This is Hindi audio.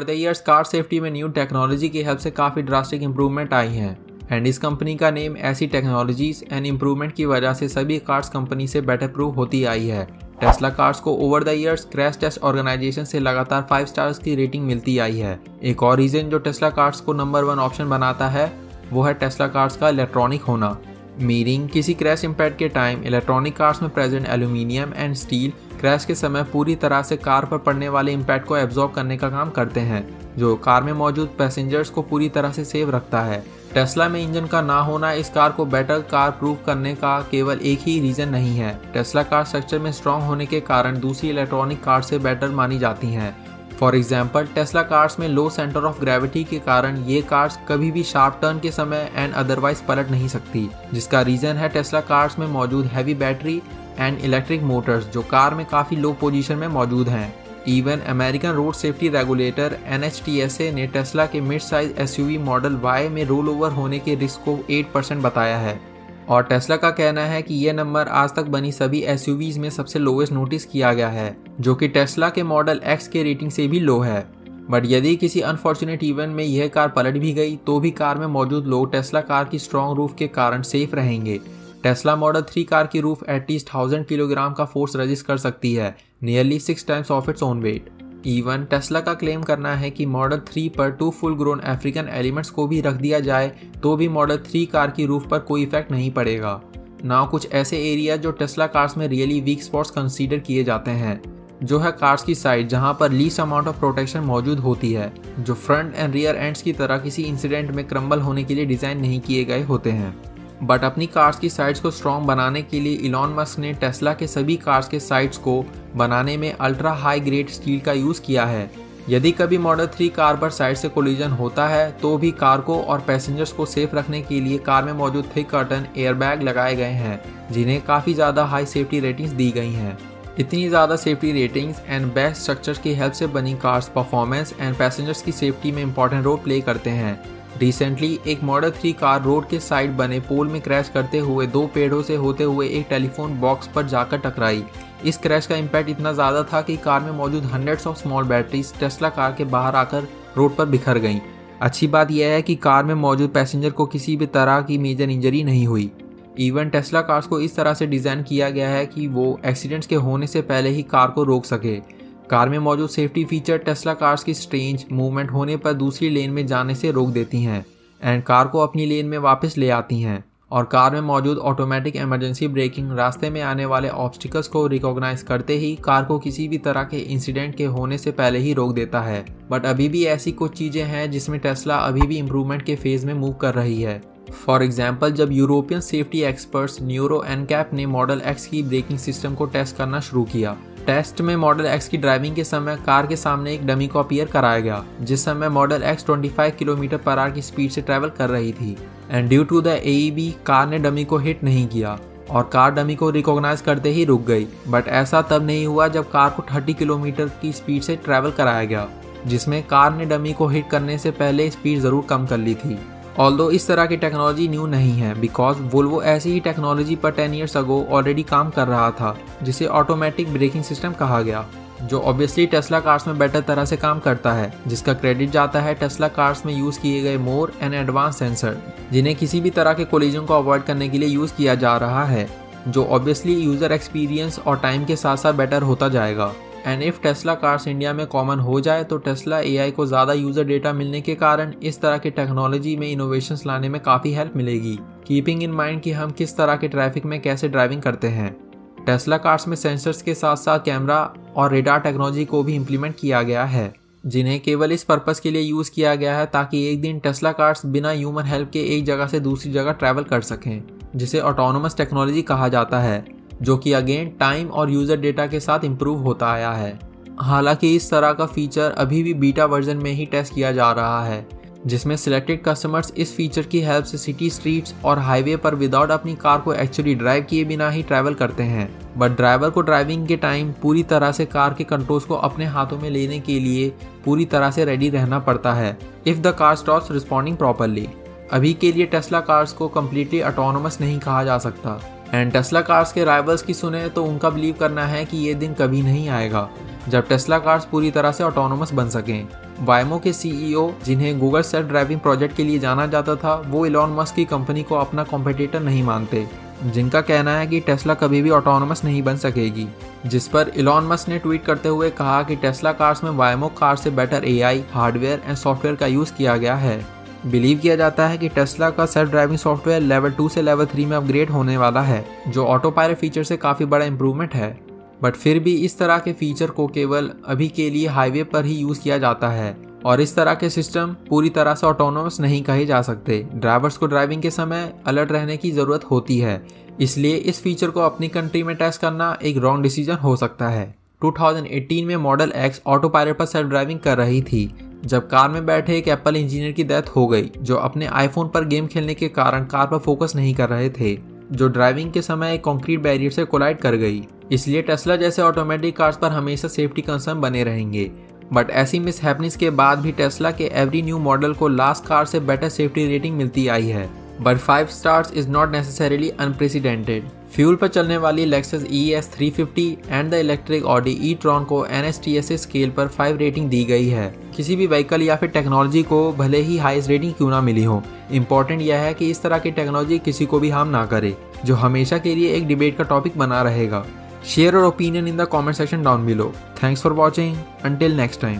Over the years car safety में न्यू टेक्नोलॉजी की हेल्प से काफ़ी ड्रास्टिक इंप्रूवमेंट आई हैं। एंड इस कंपनी का नेम ऐसी टेक्नोलॉजीज़ एंड इम्प्रूवमेंट की वजह से सभी कार्स कंपनी से बेटर प्रूव होती आई है। टेस्ला कार्स को over the years crash test organisation से लगातार फाइव स्टार्स की रेटिंग मिलती आई है। एक और रीजन जो टेस्ला कार्स को नंबर वन ऑप्शन बनाता है, वो है टेस्ला कार्स का इलेक्ट्रॉनिक होना। मीनिंग किसी क्रैश इम्पैक्ट के टाइम इलेक्ट्रॉनिक कार्स में present aluminium and steel crash के समय पूरी तरह से कार पर पड़ने वाले इम्पैक्ट को एब्जॉर्ब करने का काम करते हैं, जो कार में मौजूद पैसेंजर्स को पूरी तरह से सेव रखता है। टेस्ला में इंजन का ना होना इस कार को बेटर कार प्रूव करने का केवल एक ही रीजन नहीं है। टेस्ला कार स्ट्रक्चर में स्ट्रॉन्ग होने के कारण दूसरी इलेक्ट्रॉनिक कार से बेटर मानी जाती हैं। फॉर एग्ज़ाम्पल टेस्ला कार्स में लो सेंटर ऑफ़ ग्रेविटी के कारण ये कार्स कभी भी शार्प टर्न के समय एंड अदरवाइज़ पलट नहीं सकती, जिसका रीजन है टेस्ला कार्स में मौजूद heavy battery and electric motors जो कार में काफ़ी लो पोजीशन में मौजूद हैं। Even American road safety regulator N ने टेस्ला के mid size S model Y में रोल ओवर होने के रिस्क को 8 परसेंट बताया है। और टेस्ला का कहना है कि यह नंबर आज तक बनी सभी एस में सबसे लोवेस्ट नोटिस किया गया है, जो कि टेस्ला के मॉडल एक्स के रेटिंग से भी लो है। बट यदि किसी अनफॉर्चुनेट इवेंट में यह कार पलट भी गई तो भी कार में मौजूद लोग टेस्ला कार की स्ट्रॉन्ग रूफ के कारण सेफ़ रहेंगे। टेस्ला मॉडल थ्री कार की roof at least thousand kilogram का फोर्स रजिस्ट कर सकती है nearly six times of its own weight even Tesla का क्लेम करना है कि मॉडल थ्री पर two full grown African elephants को भी रख दिया जाए तो भी मॉडल थ्री कार की रूफ पर कोई इफ़ेक्ट नहीं पड़ेगा। ना कुछ ऐसे एरिया जो टेस्ला कार्स में रियली वीक स्पॉट्स कंसीडर किए जाते हैं, जो है कार्स की साइड जहाँ पर लीस्ट अमाउंट ऑफ़ प्रोटेक्शन मौजूद होती है, जो फ्रंट एंड रियर एंड्स की तरह किसी इंसिडेंट में क्रम्बल होने के लिए डिज़ाइन नहीं किए गए होते हैं। बट अपनी कार्स की साइड्स को स्ट्रॉन्ग बनाने के लिए इलॉन मस्क ने टेस्ला के सभी कार्स के साइड्स को बनाने में अल्ट्रा हाई ग्रेड स्टील का यूज़ किया है। यदि कभी मॉडल थ्री कार पर साइड से कोलिजन होता है तो भी कार को और पैसेंजर्स को सेफ़ रखने के लिए कार में मौजूद थिक कर्टन एयरबैग लगाए गए हैं, जिन्हें काफ़ी ज़्यादा हाई सेफ्टी रेटिंग्स दी गई हैं। इतनी ज़्यादा safety ratings and best structure की हेल्प से बनी कार्स परफॉर्मेंस एंड पैसेंजर्स की सेफ्टी में इंपॉर्टेंट रोल प्ले करते हैं। रिसेंटली एक मॉडल थ्री कार रोड के साइड बने पोल में क्रैश करते हुए, दो पेड़ों से होते हुए एक टेलीफोन बॉक्स पर जाकर टकराई। इस क्रैश का इम्पैक्ट इतना ज़्यादा था कि कार में मौजूद hundreds of small batteries Tesla car के बाहर आकर रोड पर बिखर गईं। अच्छी बात यह है कि कार में मौजूद पैसेंजर को किसी भी तरह की मेजर इंजरी नहीं हुई। इवन टेस्ला कार्स को इस तरह से डिज़ाइन किया गया है कि वो एक्सीडेंट्स के होने से पहले ही कार को रोक सके। कार में मौजूद सेफ्टी फीचर टेस्ला कार्स की स्ट्रेंज मूवमेंट होने पर दूसरी लेन में जाने से रोक देती हैं एंड कार को अपनी लेन में वापस ले आती हैं और कार में मौजूद ऑटोमेटिक इमरजेंसी ब्रेकिंग रास्ते में आने वाले ऑब्स्टिकल्स को रिकॉग्नाइज करते ही कार को किसी भी तरह के इंसिडेंट के होने से पहले ही रोक देता है। बट अभी भी ऐसी कुछ चीज़ें हैं जिसमें टेस्ला अभी भी इम्प्रूवमेंट के फ़ेज़ में मूव कर रही है। फॉर एग्ज़ाम्पल जब European safety experts Euro NCAP ने मॉडल एक्स की ब्रेकिंग सिस्टम को टेस्ट करना शुरू किया टेस्ट में मॉडल एक्स की ड्राइविंग के समय कार के सामने एक डमी को अपियर कराया गया, जिस समय model X 25 kilometre per hour की स्पीड से ट्रैवल कर रही थी। And due to the A B car ने डमी को हिट नहीं किया और कार डमी को रिकॉग्नाइज करते ही रुक गई। बट ऐसा तब नहीं हुआ जब कार को 30 किलोमीटर की स्पीड से ट्रैवल कराया गया, जिसमें कार ने डमी को हिट करने से पहले स्पीड ज़रूर कम कर ली थी। ऑल दो इस तरह की टेक्नोलॉजी न्यू नहीं है बिकॉज़ वोल्वो ऐसी ही टेक्नोलॉजी पर टेन ईयर्स अगो ऑलरेडी काम कर रहा था, जिसे ऑटोमेटिक ब्रेकिंग सिस्टम कहा गया, जो ऑब्वियसली टेस्ला कार्स में बेटर तरह से काम करता है, जिसका क्रेडिट जाता है टेस्ला कार्स में यूज़ किए गए मोर एंड एडवांस सेंसर जिन्हें किसी भी तरह के कोलिजन को अवॉइड करने के लिए यूज़ किया जा रहा है, जो ऑब्वियसली यूज़र एक्सपीरियंस और टाइम के साथ साथ बेटर होता जाएगा। And if Tesla cars India में कॉमन हो जाए तो टेस्ला एआई को ज़्यादा यूज़र डेटा मिलने के कारण इस तरह की टेक्नोलॉजी में इनोवेशन लाने में काफ़ी हेल्प मिलेगी। कीपिंग इन माइंड कि हम किस तरह के ट्रैफ़िक में कैसे ड्राइविंग करते हैं। टेस्ला कार्स में सेंसर्स के साथ साथ कैमरा और रेडार टेक्नोलॉजी को भी इम्प्लीमेंट किया गया है, जिन्हें केवल इस पर्पज़ के लिए यूज़ किया गया है ताकि एक दिन टेस्ला कार्स बिना ह्यूमन हेल्प के एक जगह से दूसरी जगह ट्रैवल कर सकें, जिसे ऑटोनोमस टेक्नोलॉजी कहा जाता है। जो कि अगेन टाइम और यूज़र डेटा के साथ इम्प्रूव होता आया है। हालाँकि इस तरह का फीचर अभी भी बीटा वर्जन में ही टेस्ट किया जा रहा है, जिसमें सिलेक्टेड कस्टमर्स इस फीचर की हेल्प से सिटी स्ट्रीट्स और हाईवे पर विदाउट अपनी कार को एक्चुअली ड्राइव किए बिना ही ट्रैवल करते हैं। बट ड्राइवर को ड्राइविंग के टाइम पूरी तरह से कार के कंट्रोल्स को अपने हाथों में लेने के लिए पूरी तरह से रेडी रहना पड़ता है if the car stops responding properly अभी के लिए टेस्ला कार्स को कम्प्लीटली ऑटोनोमस नहीं कहा जा सकता। एंड टेस्ला कार्स के राइवल्स की सुने तो उनका बिलीव करना है कि ये दिन कभी नहीं आएगा। जब टेस्ला कार्स पूरी तरह से ऑटोनोमस बन सकें। वायमो के सीईओ e जिन्हें गूगल सेल्फ ड्राइविंग प्रोजेक्ट के लिए जाना जाता था, वो इलॉन मस्क की कंपनी को अपना कॉम्पिटिटर नहीं मानते, जिनका कहना है कि टेस्ला कभी भी ऑटोनोमस नहीं बन सकेगी। जिस पर इलॉन मस्क ने ट्वीट करते हुए कहा कि टेस्ला कार्स में वायमो कार से better AI hardware and software का यूज़ किया गया है। बिलीव किया जाता है कि टेस्ला का self driving software level two से लेवल थ्री में अपग्रेड होने वाला है, जो ऑटो पायलट फीचर से काफ़ी बड़ा इंप्रूवमेंट है। बट फिर भी इस तरह के फीचर को केवल अभी के लिए हाईवे पर ही यूज़ किया जाता है, और इस तरह के सिस्टम पूरी तरह से ऑटोनोमस नहीं कहे जा सकते। ड्राइवर्स को ड्राइविंग के समय अलर्ट रहने की ज़रूरत होती है, इसलिए इस फीचर को अपनी कंट्री में टेस्ट करना एक रॉन्ग डिसीज़न हो सकता है। 2018 में मॉडल एक्स ऑटो पायलट पर सेल्फ ड्राइविंग कर रही थी जब कार में बैठे एक एप्पल इंजीनियर की डेथ हो गई, जो अपने आईफोन पर गेम खेलने के कारण कार पर फोकस नहीं कर रहे थे, जो ड्राइविंग के समय एक कंक्रीट बैरियर से कोलाइड कर गई। इसलिए टेस्ला जैसे ऑटोमेटिक कार्स पर हमेशा सेफ्टी कंसर्न बने रहेंगे। बट ऐसी मिस हैपनिंग के बाद भी टेस्ला के एवरी न्यू मॉडल को लास्ट कार से बेटर सेफ्टी रेटिंग मिलती आई है। But five stars is not necessarily unprecedented fuel पर चलने वाली Lexus E S three fifty and the electric Audi E tron को N S T S scale पर फाइव रेटिंग दी गई है। किसी भी व्हीकल या फिर टेक्नोलॉजी को भले ही हाईएस्ट रेटिंग क्यों ना मिली हो इंपॉर्टेंट यह है कि इस तरह की टेक्नोलॉजी किसी को भी हार्म ना करे, जो हमेशा के लिए एक डिबेट का टॉपिक बना रहेगा। शेयर और opinion in the comment section down below thanks for watching until next time